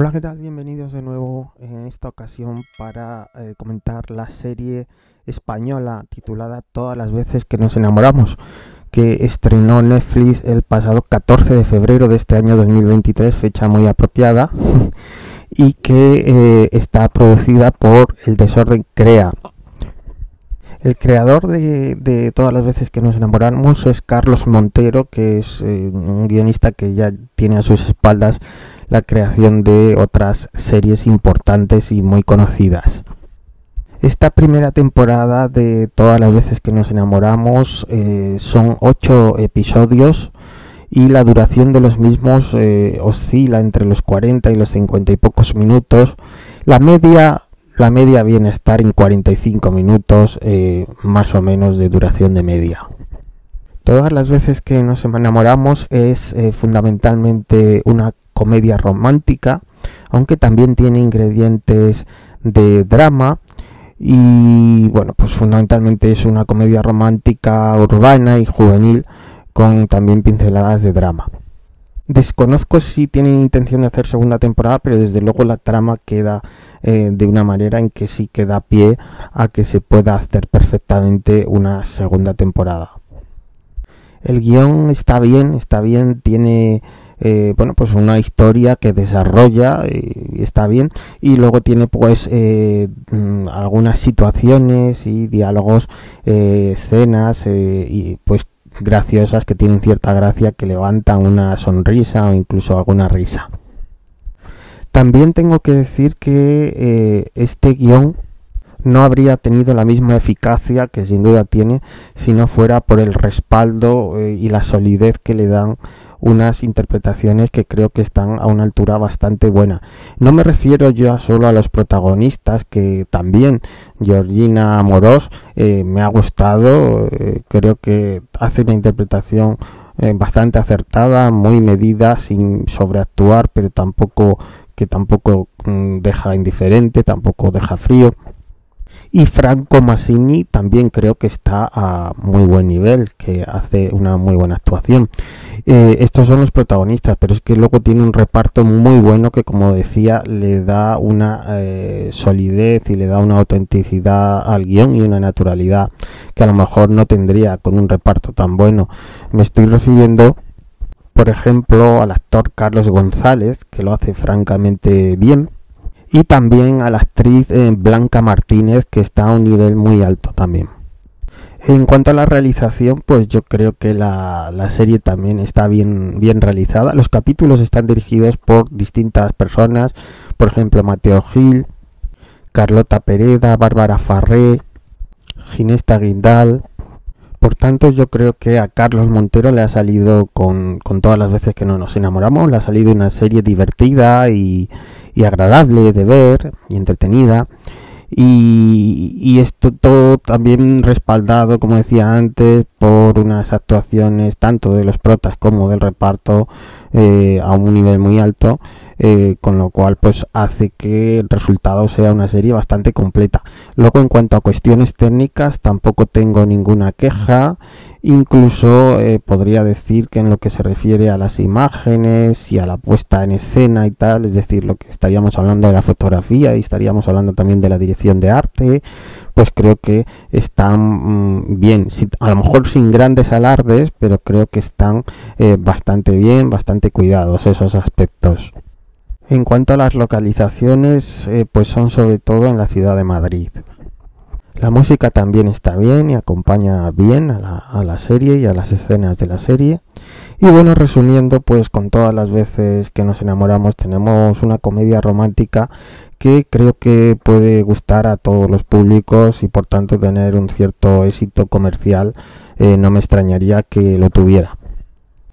Hola, ¿qué tal? Bienvenidos de nuevo en esta ocasión para eh, comentar la serie española titulada Todas las veces que nos enamoramos, que estrenó Netflix el pasado 14 de febrero de este año 2023, fecha muy apropiada, y que eh, está producida por El Desorden Crea. El creador de, Todas las veces que nos enamoramos es Carlos Montero, que es eh, un guionista que ya tiene a sus espaldas la creación de otras series importantes y muy conocidas. Esta primera temporada de todas las veces que nos enamoramos eh, son ocho episodios y la duración de los mismos eh, oscila entre los 40 y los 50 y pocos minutos. La media, la media viene a estar en 45 minutos eh, más o menos de duración de media. Todas las veces que nos enamoramos es fundamentalmente una comedia romántica, aunque también tiene ingredientes de drama y bueno, pues fundamentalmente es una comedia romántica urbana y juvenil con también pinceladas de drama. Desconozco si tienen intención de hacer segunda temporada, pero desde luego la trama queda eh, de una manera en que sí queda pie a que se pueda hacer perfectamente una segunda temporada. El guion está bien, está bien, tiene eh, bueno, pues una historia que desarrolla y está bien y luego tiene pues eh, mm, algunas situaciones y diálogos, eh, escenas y pues graciosas que tienen cierta gracia que levantan una sonrisa o incluso alguna risa. También tengo que decir que este guion no habría tenido la misma eficacia que sin duda tiene si no fuera por el respaldo y la solidez que le dan unas interpretaciones que creo que están a una altura bastante buena. No me refiero yo solo a los protagonistas, que también Georgina Moros eh, me ha gustado, eh, creo que hace una interpretación eh, bastante acertada, muy medida, sin sobreactuar, pero tampoco que tampoco mm, deja indiferente, tampoco deja frío. Y Franco Massini también creo que está a muy buen nivel, que hace una muy buena actuación. Eh, estos son los protagonistas, pero es que luego tiene un reparto muy bueno que, como decía, le da una eh, solidez y le da una autenticidad al guion y una naturalidad que a lo mejor no tendría con un reparto tan bueno. Me estoy refiriendo por ejemplo, al actor Carlos González, que lo hace francamente bien, y también a la actriz eh, Blanca Martínez que está a un nivel muy alto también. En cuanto a la realización, pues yo creo que la, serie también está bien, bien realizada. Los capítulos están dirigidos por distintas personas, por ejemplo Mateo Gil, Carlota Pereda, Bárbara Farré, Ginesta Guindal. Por tanto, yo creo que a Carlos Montero le ha salido con, con todas las veces que no nos enamoramos, le ha salido una serie divertida y, y agradable de ver y entretenida. Y, esto todo también respaldado, como decía antes, por unas actuaciones tanto de los protas como del reparto eh, a un nivel muy alto, eh, con lo cual pues hace que el resultado sea una serie bastante completa. Luego en cuanto a cuestiones técnicas tampoco tengo ninguna queja Incluso eh, podría decir que en lo que se refiere a las imágenes y a la puesta en escena y tal, es decir, lo que estaríamos hablando de la fotografía y estaríamos hablando también de la dirección de arte, pues creo que están mm, bien, a lo mejor sin grandes alardes, pero creo que están eh, bastante bien, bastante cuidados esos aspectos. En cuanto a las localizaciones, eh, pues son sobre todo en la ciudad de Madrid. La música también está bien y acompaña bien a la, a la, serie y a las escenas de la serie. Y bueno, resumiendo, pues con todas las veces que nos enamoramos tenemos una comedia romántica que creo que puede gustar a todos los públicos y por tanto tener un cierto éxito comercial. Eh, no me extrañaría que lo tuviera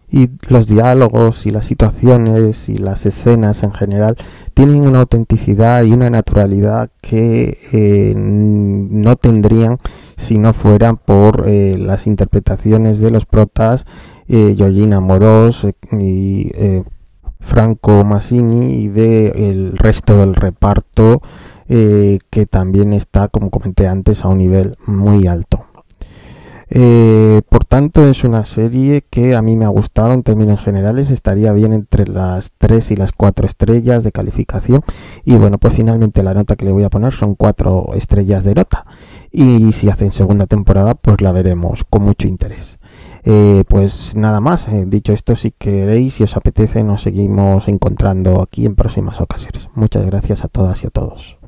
y los diálogos y las situaciones y las escenas en general tienen una autenticidad y una naturalidad que eh, no tendrían si no fueran por eh, las interpretaciones de los protas eh, Georgina Moros y Franco Massini y del resto del reparto que también está como comenté antes a un nivel muy alto Eh, por tanto, es una serie que a mí me ha gustado en términos generales, estaría bien entre las 3 y las 4 estrellas de calificación. Y bueno, pues finalmente la nota que le voy a poner son 4 estrellas de nota. Y si hacen segunda temporada, pues la veremos con mucho interés. Eh, pues nada más, eh, dicho esto, si queréis, si os apetece, nos seguimos encontrando aquí en próximas ocasiones. Muchas gracias a todas y a todos.